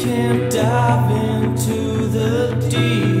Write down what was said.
can't dive into the deep.